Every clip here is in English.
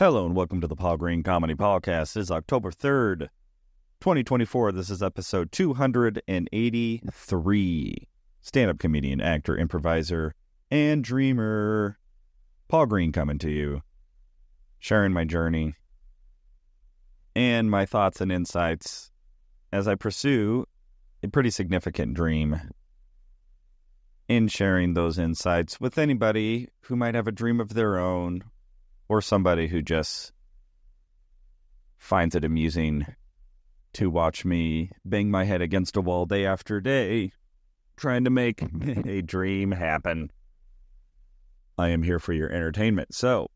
Hello and welcome to the Paul Green Comedy Podcast. This is October 3rd, 2024. This is episode 283. Stand up comedian, actor, improviser, and dreamer. Paul Green coming to you, sharing my journey and my thoughts and insights as I pursue a pretty significant dream. In sharing those insights with anybody who might have a dream of their own or somebody who just finds it amusing to watch me bang my head against a wall day after day, trying to make a dream happen. I am here for your entertainment. So,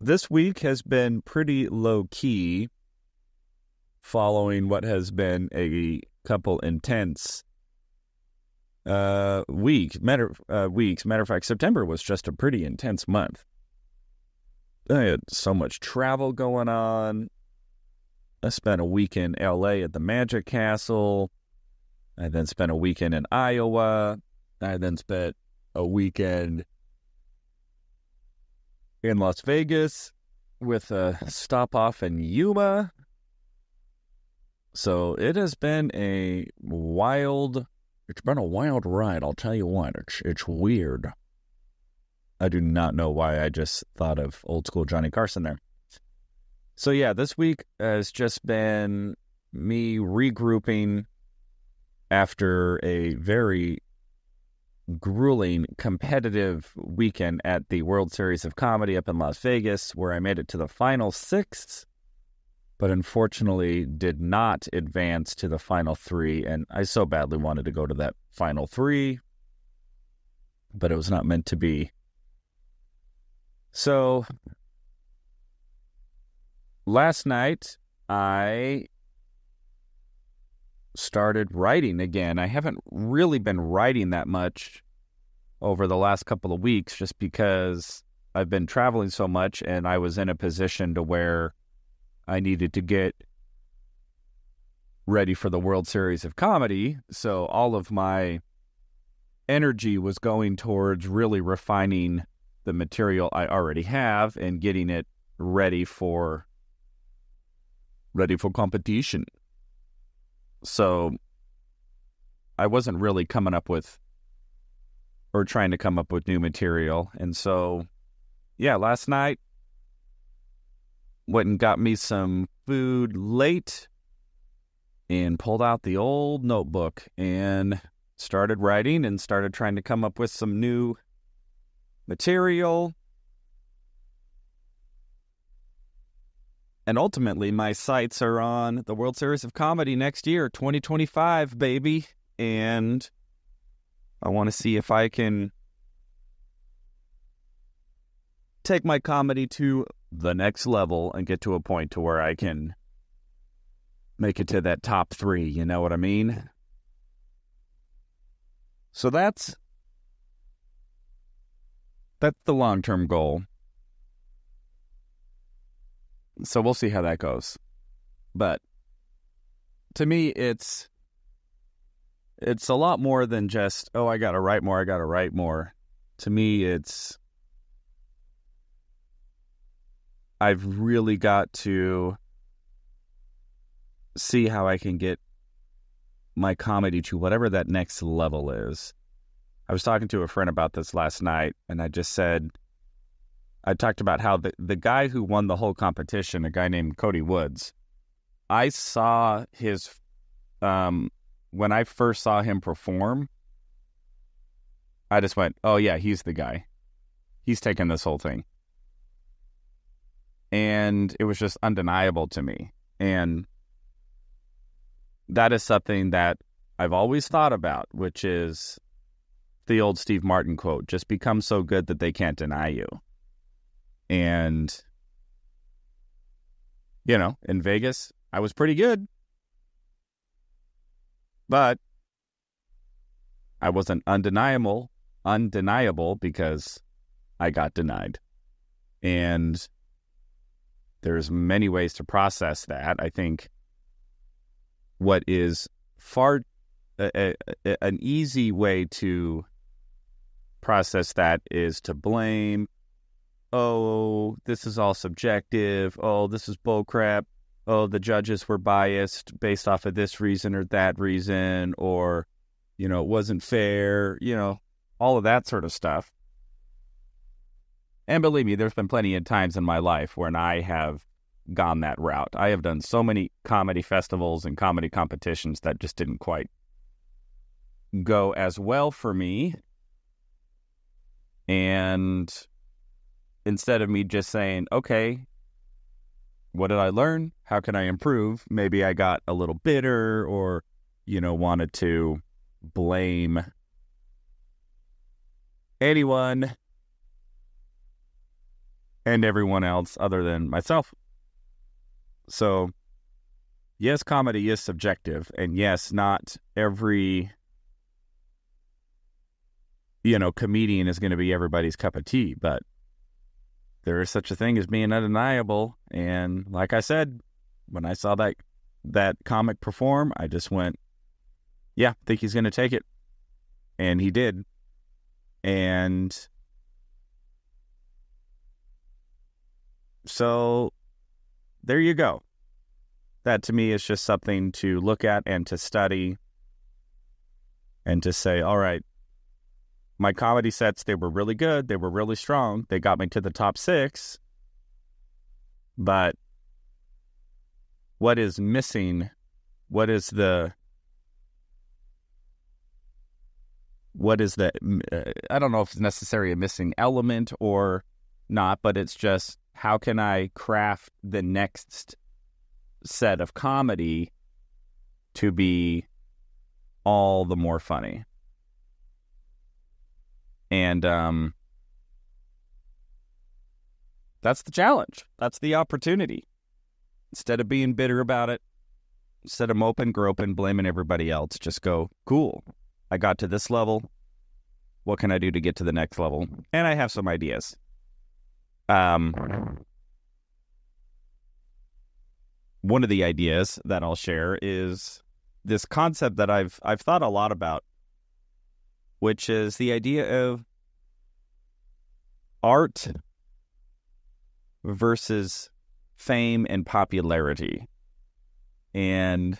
this week has been pretty low key following what has been a couple intense uh week matter uh, weeks matter of fact september was just a pretty intense month I had so much travel going on. I spent a week in LA at the Magic Castle. I then spent a weekend in Iowa. I then spent a weekend in Las Vegas with a stop off in Yuma. So it has been a wild it's been a wild ride, I'll tell you what. It's it's weird. I do not know why I just thought of old school Johnny Carson there. So, yeah, this week has just been me regrouping after a very grueling competitive weekend at the World Series of Comedy up in Las Vegas, where I made it to the final six, but unfortunately did not advance to the final three. And I so badly wanted to go to that final three, but it was not meant to be. So last night I started writing again. I haven't really been writing that much over the last couple of weeks just because I've been traveling so much and I was in a position to where I needed to get ready for the World Series of Comedy. So all of my energy was going towards really refining the material I already have and getting it ready for ready for competition. So I wasn't really coming up with or trying to come up with new material. And so yeah, last night went and got me some food late and pulled out the old notebook and started writing and started trying to come up with some new material. And ultimately, my sights are on the World Series of Comedy next year, 2025, baby. And I want to see if I can take my comedy to the next level and get to a point to where I can make it to that top three. You know what I mean? So that's that's the long term goal. So we'll see how that goes. But to me it's it's a lot more than just, oh, I got to write more, I got to write more. To me it's I've really got to see how I can get my comedy to whatever that next level is. I was talking to a friend about this last night, and I just said, I talked about how the, the guy who won the whole competition, a guy named Cody Woods, I saw his, um, when I first saw him perform, I just went, oh, yeah, he's the guy. He's taking this whole thing. And it was just undeniable to me. And that is something that I've always thought about, which is the old Steve Martin quote just become so good that they can't deny you. And, you know, in Vegas, I was pretty good. But I wasn't undeniable, undeniable because I got denied. And there's many ways to process that. I think what is far an easy way to process that is to blame, oh, this is all subjective. Oh, this is bullcrap. Oh, the judges were biased based off of this reason or that reason, or, you know, it wasn't fair, you know, all of that sort of stuff. And believe me, there's been plenty of times in my life when I have gone that route. I have done so many comedy festivals and comedy competitions that just didn't quite go as well for me. And instead of me just saying, okay, what did I learn? How can I improve? Maybe I got a little bitter or, you know, wanted to blame anyone and everyone else other than myself. So, yes, comedy is subjective. And yes, not every, you know, comedian is going to be everybody's cup of tea, but there is such a thing as being undeniable. And like I said, when I saw that that comic perform, I just went, "Yeah, I think he's going to take it," and he did. And so there you go. That to me is just something to look at and to study and to say, all right, my comedy sets, they were really good. They were really strong. They got me to the top six. But what is missing? What is the what is the uh, I don't know if it's necessarily a missing element or not, but it's just how can I craft the next set of comedy to be all the more funny? And um, that's the challenge. That's the opportunity. Instead of being bitter about it, instead of moping, groping, blaming everybody else, just go, cool. I got to this level. What can I do to get to the next level? And I have some ideas. Um, one of the ideas that I'll share is this concept that I've I've thought a lot about which is the idea of art versus fame and popularity. And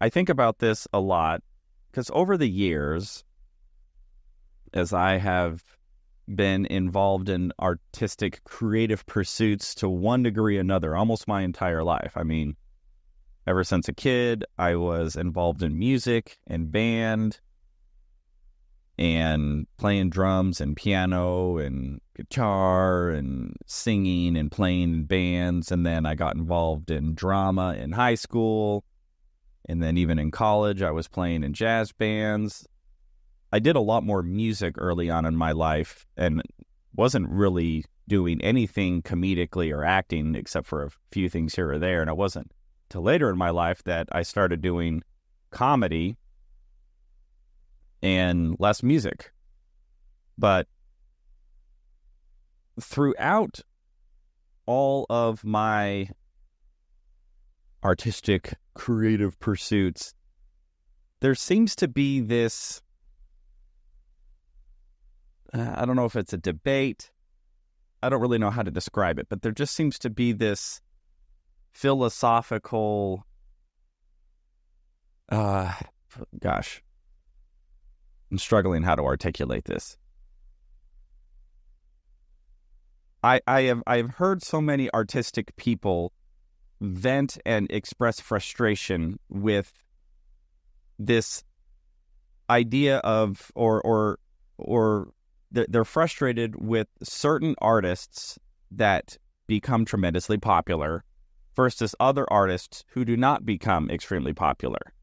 I think about this a lot because over the years, as I have been involved in artistic, creative pursuits to one degree or another almost my entire life. I mean, ever since a kid, I was involved in music and band and playing drums and piano and guitar and singing and playing in bands. And then I got involved in drama in high school. And then even in college, I was playing in jazz bands. I did a lot more music early on in my life and wasn't really doing anything comedically or acting except for a few things here or there. And it wasn't till later in my life that I started doing comedy and less music. But throughout all of my artistic, creative pursuits, there seems to be this uh, I don't know if it's a debate. I don't really know how to describe it, but there just seems to be this philosophical uh gosh I'm struggling how to articulate this. I I have I have heard so many artistic people vent and express frustration with this idea of or or or they're frustrated with certain artists that become tremendously popular versus other artists who do not become extremely popular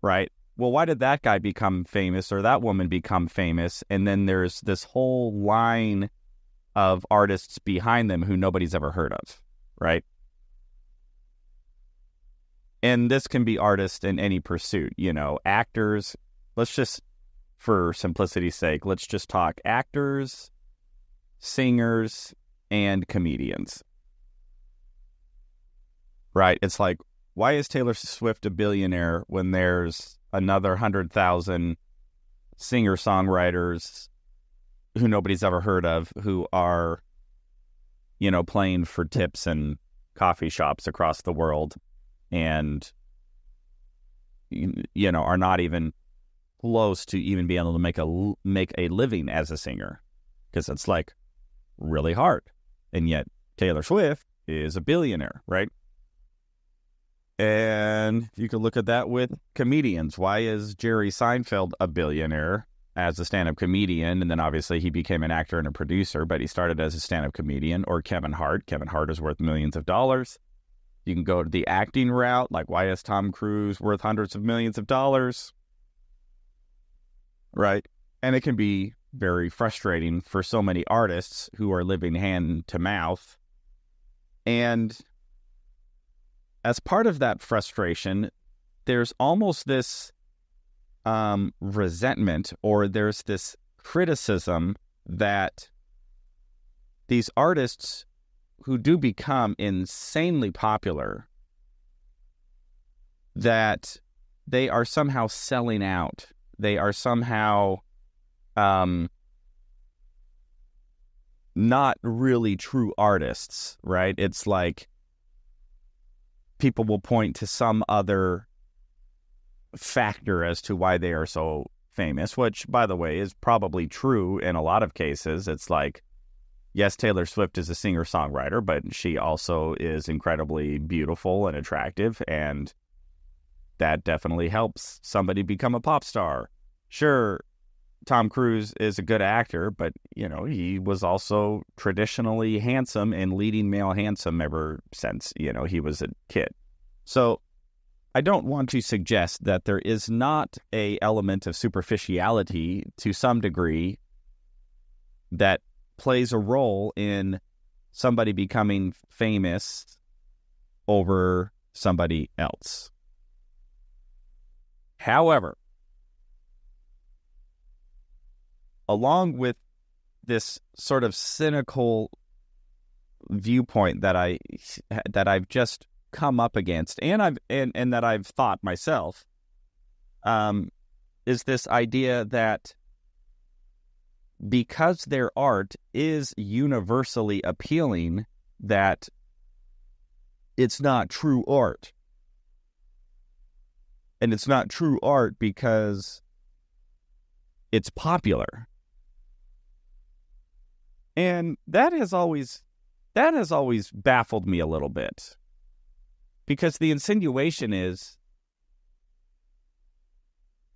right well, why did that guy become famous or that woman become famous? And then there's this whole line of artists behind them who nobody's ever heard of, right? And this can be artists in any pursuit, you know, actors. Let's just, for simplicity's sake, let's just talk actors, singers, and comedians. Right? It's like, why is Taylor Swift a billionaire when there's another 100,000 singer songwriters who nobody's ever heard of who are you know, playing for tips and coffee shops across the world and you know are not even close to even being able to make a make a living as a singer because it's like really hard. And yet Taylor Swift is a billionaire right and you can look at that with comedians. Why is Jerry Seinfeld a billionaire as a stand-up comedian? And then obviously he became an actor and a producer but he started as a stand-up comedian or Kevin Hart. Kevin Hart is worth millions of dollars. You can go to the acting route like why is Tom Cruise worth hundreds of millions of dollars? Right? And it can be very frustrating for so many artists who are living hand to mouth. And as part of that frustration there's almost this um, resentment or there's this criticism that these artists who do become insanely popular that they are somehow selling out. They are somehow um, not really true artists right? It's like people will point to some other factor as to why they are so famous, which, by the way, is probably true in a lot of cases. It's like, yes, Taylor Swift is a singer songwriter, but she also is incredibly beautiful and attractive. And that definitely helps somebody become a pop star. Sure, Tom Cruise is a good actor, but, you know, he was also traditionally handsome and leading male handsome ever since, you know, he was a kid. So I don't want to suggest that there is not a element of superficiality to some degree that plays a role in somebody becoming famous over somebody else. However, along with this sort of cynical viewpoint that I that I've just come up against, and I've and, and that I've thought myself, um, is this idea that because their art is universally appealing, that it's not true art. And it's not true art because it's popular. And that has always that has always baffled me a little bit because the insinuation is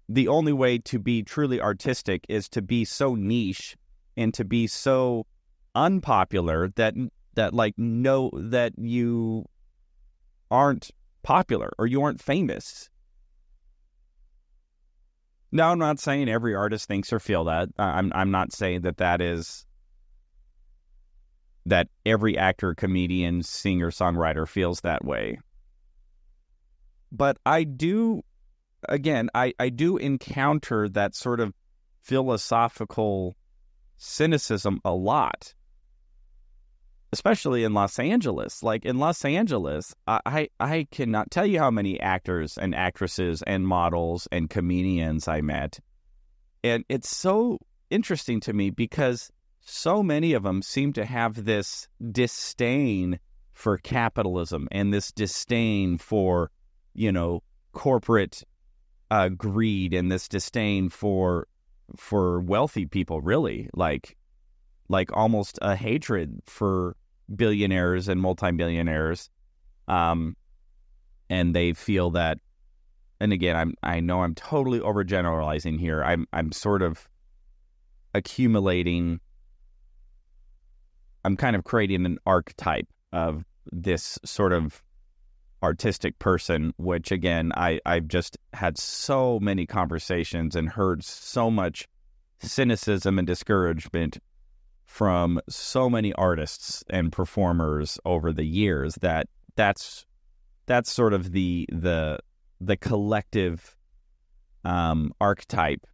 the only way to be truly artistic is to be so niche and to be so unpopular that that like no that you aren't popular or you aren't famous. Now, I'm not saying every artist thinks or feel that. I'm I'm not saying that that is that every actor, comedian, singer, songwriter feels that way but I do, again, I, I do encounter that sort of philosophical cynicism a lot, especially in Los Angeles. Like in Los Angeles, I, I cannot tell you how many actors and actresses and models and comedians I met. And it's so interesting to me because so many of them seem to have this disdain for capitalism and this disdain for you know, corporate uh, greed and this disdain for for wealthy people. Really, like like almost a hatred for billionaires and multimillionaires. Um, and they feel that. And again, I'm I know I'm totally overgeneralizing here. I'm I'm sort of accumulating. I'm kind of creating an archetype of this sort of artistic person, which again, I, I've just had so many conversations and heard so much cynicism and discouragement from so many artists and performers over the years that that's that's sort of the the the collective um, archetype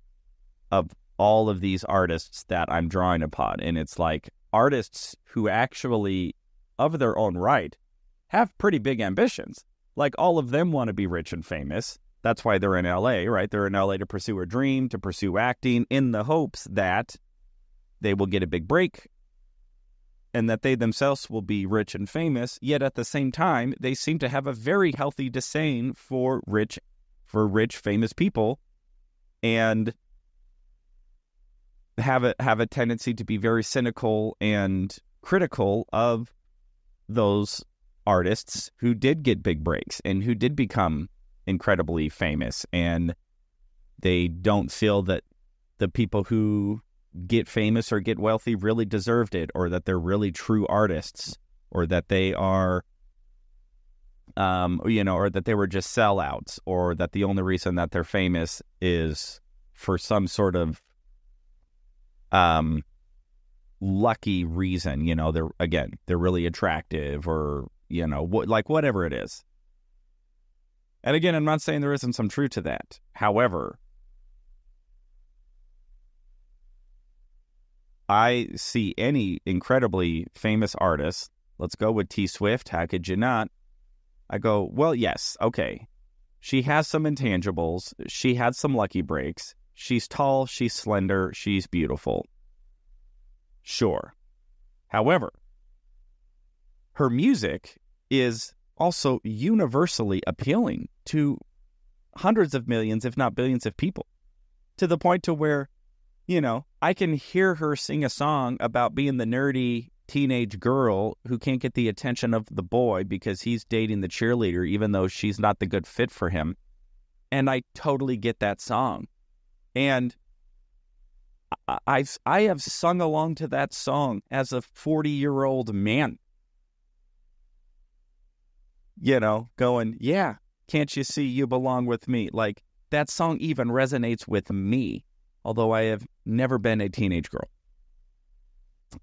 of all of these artists that I'm drawing upon, and it's like artists who actually, of their own right, have pretty big ambitions. Like all of them want to be rich and famous. That's why they're in LA, right? They're in LA to pursue a dream, to pursue acting in the hopes that they will get a big break and that they themselves will be rich and famous, yet at the same time, they seem to have a very healthy disdain for rich for rich famous people and have a have a tendency to be very cynical and critical of those artists who did get big breaks and who did become incredibly famous. And they don't feel that the people who get famous or get wealthy really deserved it or that they're really true artists or that they are um you know or that they were just sellouts or that the only reason that they're famous is for some sort of um lucky reason you know they're again they're really attractive or you know what like whatever it is and again i'm not saying there isn't some truth to that however I see any incredibly famous artist, let's go with T Swift, how could you not? I go, well, yes, okay. She has some intangibles. She had some lucky breaks. She's tall, she's slender, she's beautiful. Sure. However, her music is also universally appealing to hundreds of millions, if not billions of people, to the point to where you know, I can hear her sing a song about being the nerdy teenage girl who can't get the attention of the boy because he's dating the cheerleader, even though she's not the good fit for him. And I totally get that song. And I've I have sung along to that song as a 40 year old man. You know, going, yeah, can't you see you belong with me? Like that song even resonates with me although I have never been a teenage girl.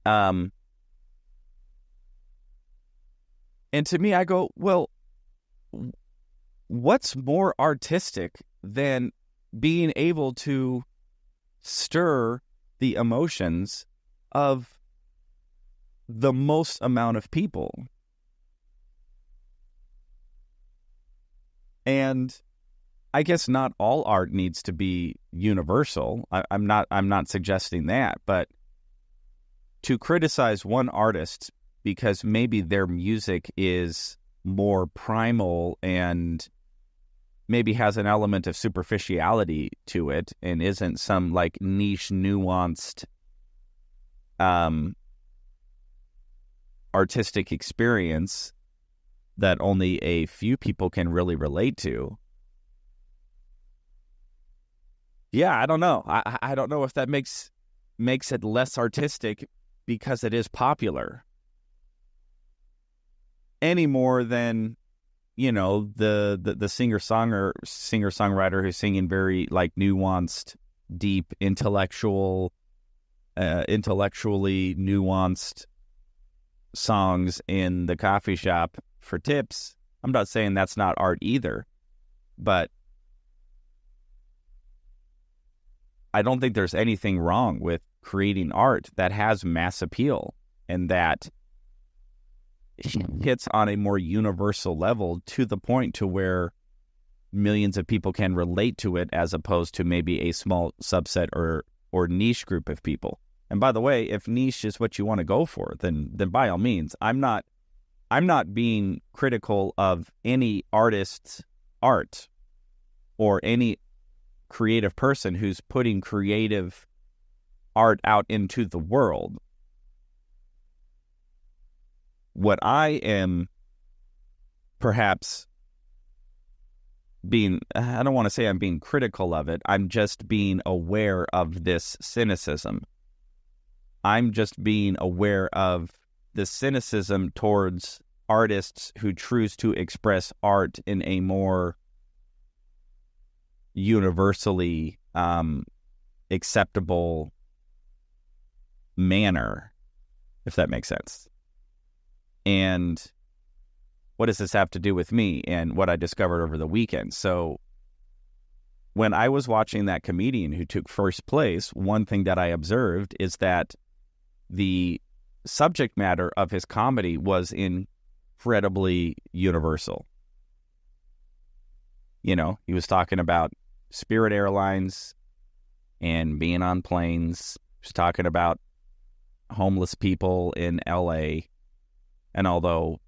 Um, and to me, I go, well, what's more artistic than being able to stir the emotions of the most amount of people? And I guess not all art needs to be universal. I, I'm not. I'm not suggesting that, but to criticize one artist because maybe their music is more primal and maybe has an element of superficiality to it and isn't some like niche nuanced um artistic experience that only a few people can really relate to yeah, I don't know. I I don't know if that makes makes it less artistic because it is popular any more than you know the the, the singer songer singer songwriter who's singing very like nuanced, deep, intellectual, uh, intellectually nuanced songs in the coffee shop for tips. I'm not saying that's not art either, but I don't think there's anything wrong with creating art that has mass appeal and that hits on a more universal level to the point to where millions of people can relate to it as opposed to maybe a small subset or or niche group of people. And by the way, if niche is what you want to go for, then then by all means, I'm not I'm not being critical of any artist's art or any creative person who's putting creative art out into the world. What I am perhaps being, I don't want to say I'm being critical of it, I'm just being aware of this cynicism. I'm just being aware of the cynicism towards artists who choose to express art in a more universally um, acceptable manner, if that makes sense. And what does this have to do with me and what I discovered over the weekend? So, when I was watching that comedian who took first place, one thing that I observed is that the subject matter of his comedy was incredibly universal. You know, he was talking about Spirit Airlines and being on planes. He was talking about homeless people in LA. And although,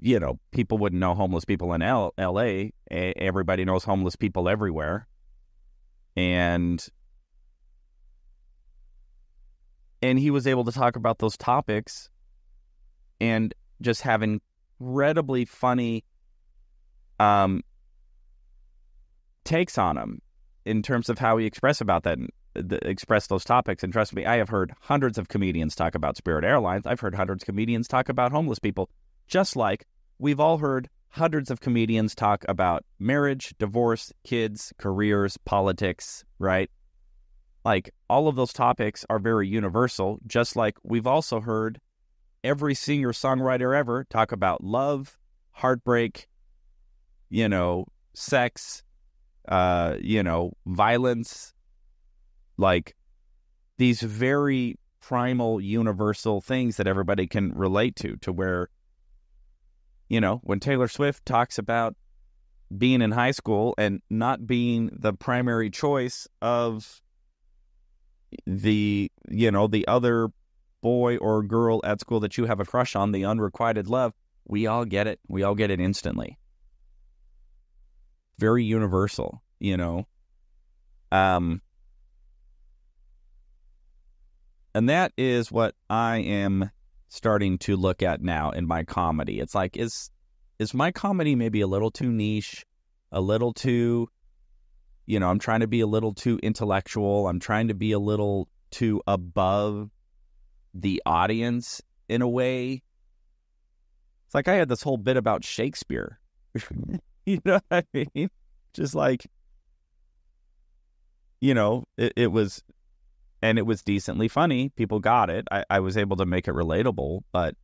you know, people wouldn't know homeless people in L- LA, everybody knows homeless people everywhere. And and he was able to talk about those topics and just have incredibly funny um takes on them in terms of how he expressed about that express those topics. And trust me, I have heard hundreds of comedians talk about Spirit Airlines. I've heard hundreds of comedians talk about homeless people, just like we've all heard hundreds of comedians talk about marriage, divorce, kids, careers, politics, right? Like all of those topics are very universal, just like we've also heard every singer songwriter ever talk about love, heartbreak, you know, sex, uh, you know, violence, like these very primal, universal things that everybody can relate to, to where, you know, when Taylor Swift talks about being in high school and not being the primary choice of the, you know, the other boy or girl at school that you have a crush on, the unrequited love, we all get it. We all get it instantly. Very universal, you know. Um, And that is what I am starting to look at now in my comedy. It's like is is my comedy maybe a little too niche, a little too you know, I'm trying to be a little too intellectual. I'm trying to be a little too above the audience in a way. It's like I had this whole bit about Shakespeare. you know what I mean? Just like you know, it, it was and it was decently funny. People got it. I, I was able to make it relatable, but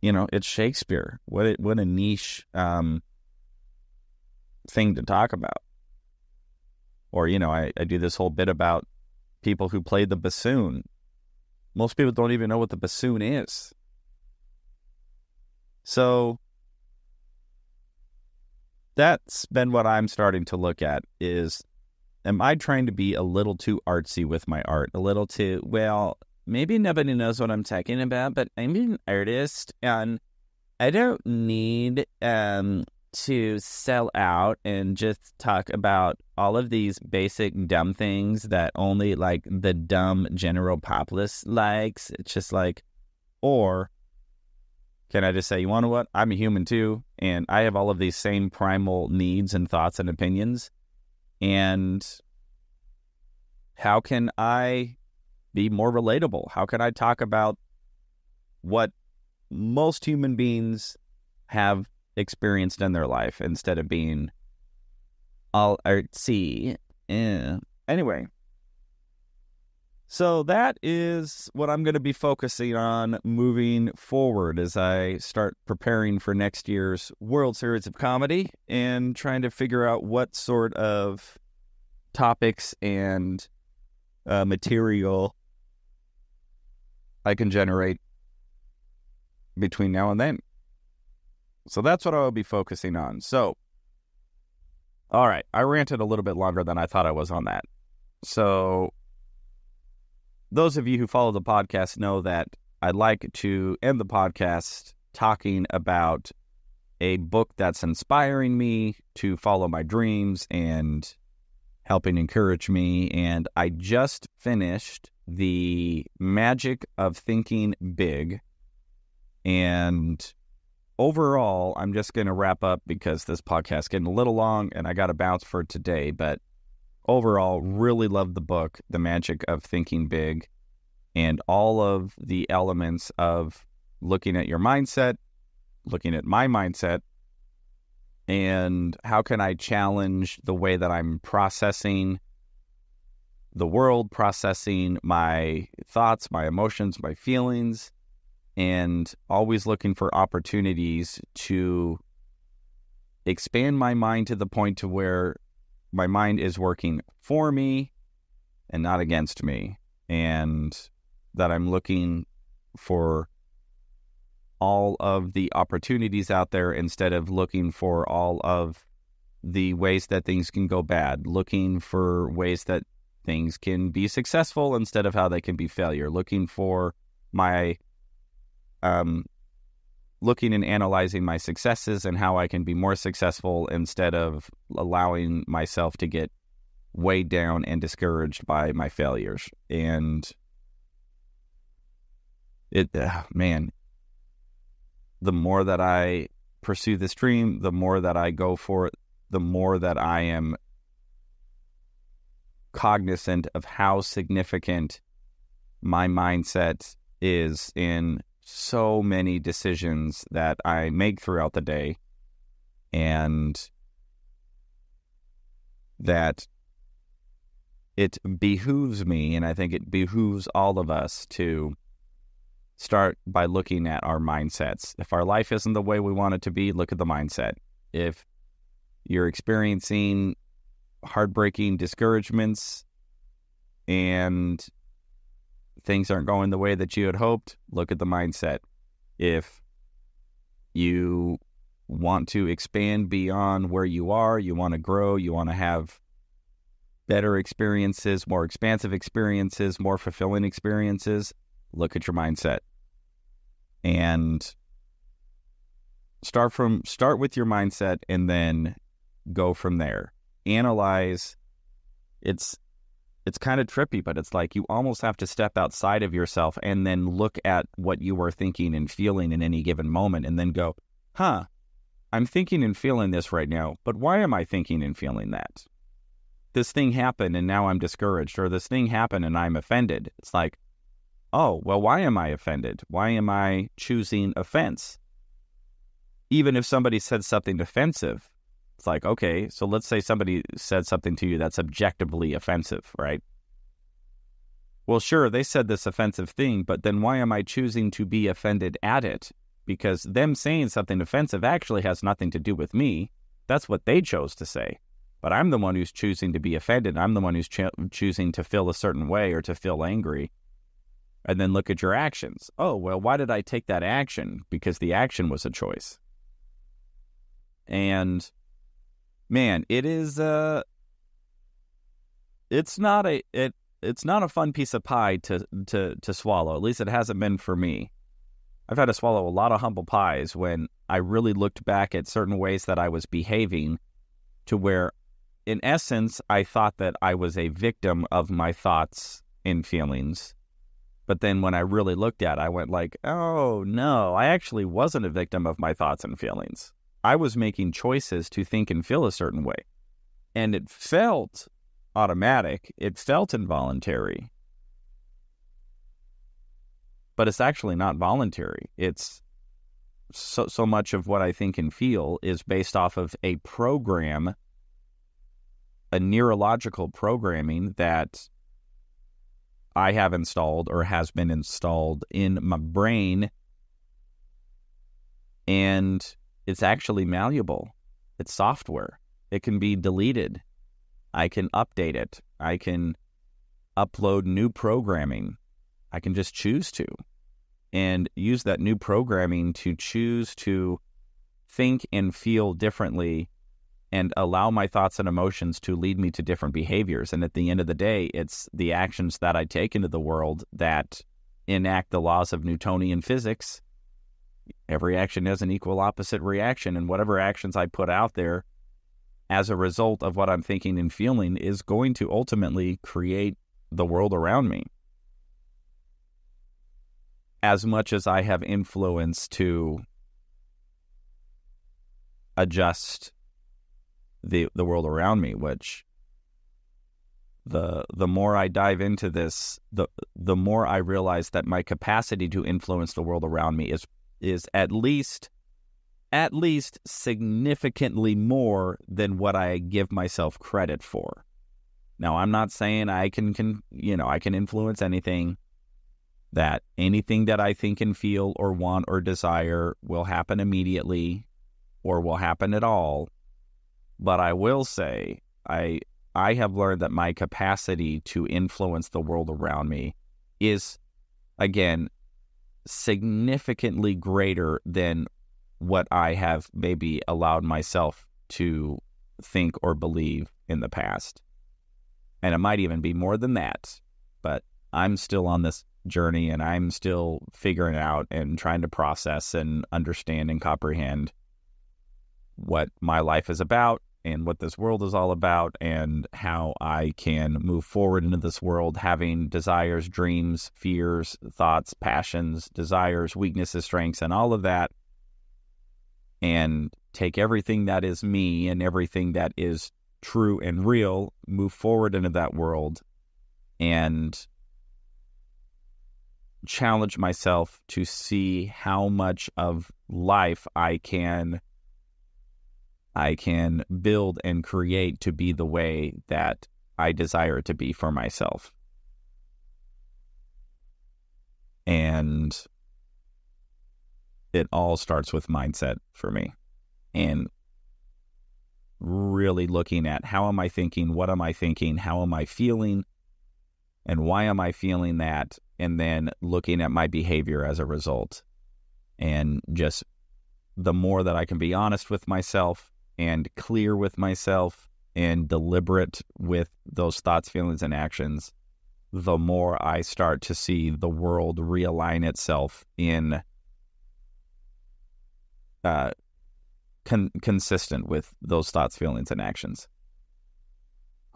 you know, it's Shakespeare. What a, what a niche um, thing to talk about. Or you know, I, I do this whole bit about people who played the bassoon. Most people don't even know what the bassoon is. So that's been what I'm starting to look at is am I trying to be a little too artsy with my art? A little too, well, maybe nobody knows what I'm talking about, but I'm an artist and I don't need um, to sell out and just talk about all of these basic dumb things that only like the dumb general populace likes. It's just like, or can I just say, you want to what? I'm a human too, and I have all of these same primal needs and thoughts and opinions and how can I be more relatable? How can I talk about what most human beings have experienced in their life instead of being all artsy? Yeah. Anyway, so that is what I'm going to be focusing on moving forward as I start preparing for next year's World Series of Comedy and trying to figure out what sort of topics and uh, material I can generate between now and then. So that's what I will be focusing on. So, all right, I ranted a little bit longer than I thought I was on that. So, those of you who follow the podcast know that I'd like to end the podcast talking about a book that's inspiring me to follow my dreams and helping encourage me. And I just finished The Magic of Thinking Big. And overall, I'm just going to wrap up because this podcast getting a little long and I got to bounce for today. But overall, really love the book, The Magic of Thinking Big, and all of the elements of looking at your mindset, looking at my mindset, and how can I challenge the way that I'm processing the world, processing my thoughts, my emotions, my feelings, and always looking for opportunities to expand my mind to the point to where my mind is working for me and not against me and that I'm looking for all of the opportunities out there instead of looking for all of the ways that things can go bad, looking for ways that things can be successful instead of how they can be failure. Looking for my, um, looking and analyzing my successes and how I can be more successful instead of allowing myself to get weighed down and discouraged by my failures. And it, uh, man, the more that I pursue this dream, the more that I go for it, the more that I am cognizant of how significant my mindset is in so many decisions that I make throughout the day and that it behooves me and I think it behooves all of us to start by looking at our mindsets. If our life isn't the way we want it to be, look at the mindset. If you're experiencing heartbreaking discouragements and things aren't going the way that you had hoped, look at the mindset. If you want to expand beyond where you are, you want to grow, you want to have better experiences, more expansive experiences, more fulfilling experiences, look at your mindset and start from start with your mindset and then go from there analyze it's it's kind of trippy but it's like you almost have to step outside of yourself and then look at what you are thinking and feeling in any given moment and then go huh i'm thinking and feeling this right now but why am i thinking and feeling that this thing happened and now i'm discouraged or this thing happened and i'm offended it's like oh, well, why am I offended? Why am I choosing offense? Even if somebody said something offensive, it's like, okay, so let's say somebody said something to you that's objectively offensive, right? Well, sure, they said this offensive thing, but then why am I choosing to be offended at it? Because them saying something offensive actually has nothing to do with me. That's what they chose to say. But I'm the one who's choosing to be offended. I'm the one who's cho- choosing to feel a certain way or to feel angry and then look at your actions. Oh, well, why did I take that action? Because the action was a choice. And man, it is uh it's not a it it's not a fun piece of pie to to to swallow. At least it hasn't been for me. I've had to swallow a lot of humble pies when I really looked back at certain ways that I was behaving to where in essence I thought that I was a victim of my thoughts and feelings but then when I really looked at it, I went like, oh no, I actually wasn't a victim of my thoughts and feelings. I was making choices to think and feel a certain way. And it felt automatic, it felt involuntary. But it's actually not voluntary. It's so, so much of what I think and feel is based off of a program, a neurological programming that I have installed or has been installed in my brain. And it's actually malleable. It's software. It can be deleted. I can update it. I can upload new programming. I can just choose to and use that new programming to choose to think and feel differently and allow my thoughts and emotions to lead me to different behaviors. And at the end of the day, it's the actions that I take into the world that enact the laws of Newtonian physics. Every action has an equal opposite reaction, and whatever actions I put out there as a result of what I'm thinking and feeling is going to ultimately create the world around me. As much as I have influence to adjust the the world around me, which the the more I dive into this, the the more I realize that my capacity to influence the world around me is is at least at least significantly more than what I give myself credit for. Now, I'm not saying I can, can you know, I can influence anything that anything that I think and feel or want or desire will happen immediately or will happen at all. But I will say, I I have learned that my capacity to influence the world around me is, again, significantly greater than what I have maybe allowed myself to think or believe in the past. And it might even be more than that. But I'm still on this journey and I'm still figuring out and trying to process and understand and comprehend what my life is about and what this world is all about and how I can move forward into this world having desires, dreams, fears, thoughts, passions, desires, weaknesses, strengths, and all of that. And take everything that is me and everything that is true and real, move forward into that world and challenge myself to see how much of life I can I can build and create to be the way that I desire it to be for myself. And it all starts with mindset for me. And really looking at how am I thinking, what am I thinking, how am I feeling, and why am I feeling that, and then looking at my behavior as a result. And just the more that I can be honest with myself and clear with myself and deliberate with those thoughts, feelings, and actions, the more I start to see the world realign itself in uh, con- consistent with those thoughts, feelings, and actions.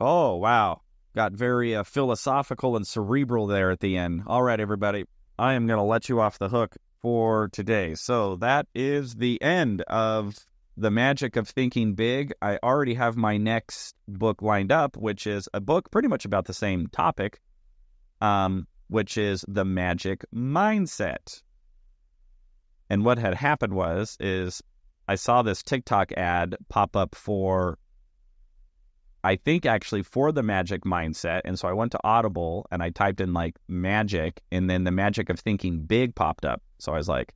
Oh, wow. Got very uh, philosophical and cerebral there at the end. All right, everybody. I am going to let you off the hook for today. So that is the end of the Magic of Thinking Big. I already have my next book lined up, which is a book pretty much about the same topic, um, which is The Magic Mindset. And what had happened was is I saw this TikTok ad pop up for I think actually for the magic mindset. And so I went to Audible and I typed in like magic and then the magic of thinking big popped up. So I was like,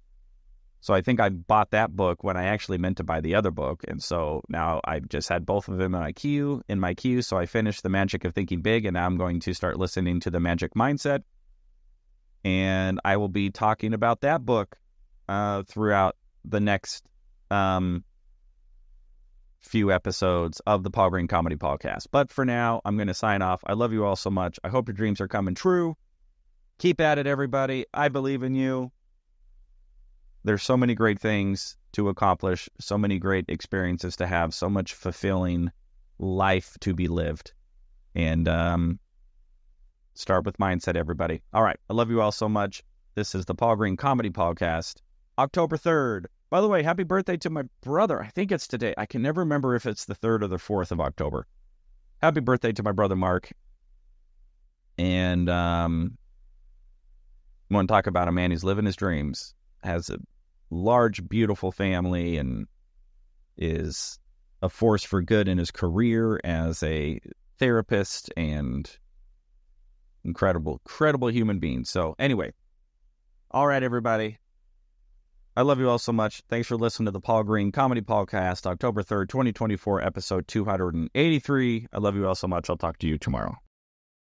so I think I bought that book when I actually meant to buy the other book, and so now I just had both of them in my queue. In my queue, so I finished the Magic of Thinking Big, and now I'm going to start listening to the Magic Mindset, and I will be talking about that book uh, throughout the next um, few episodes of the Paul Green Comedy Podcast. But for now, I'm going to sign off. I love you all so much. I hope your dreams are coming true. Keep at it, everybody. I believe in you there's so many great things to accomplish, so many great experiences to have, so much fulfilling life to be lived. And um, start with mindset, everybody. All right. I love you all so much. This is the Paul Green Comedy Podcast, October 3rd. By the way, happy birthday to my brother. I think it's today. I can never remember if it's the 3rd or the 4th of October. Happy birthday to my brother Mark. And um, I want to talk about a man who's living his dreams, has a large, beautiful family and is a force for good in his career as a therapist and incredible, incredible human being. So, anyway, all right, everybody. I love you all so much. Thanks for listening to the Paul Green Comedy Podcast, October 3rd, 2024, episode 283. I love you all so much. I'll talk to you tomorrow.